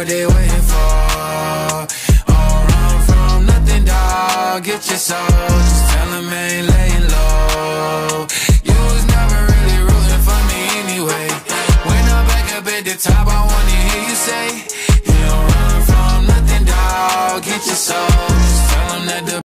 what they waiting for. Don't run from nothing, dog. Get your soul. Just tell them I ain't laying low. You was never really rooting for me anyway. When I'm back up at the top, I wanna hear you say, You don't run from nothing, dog. Get your soul.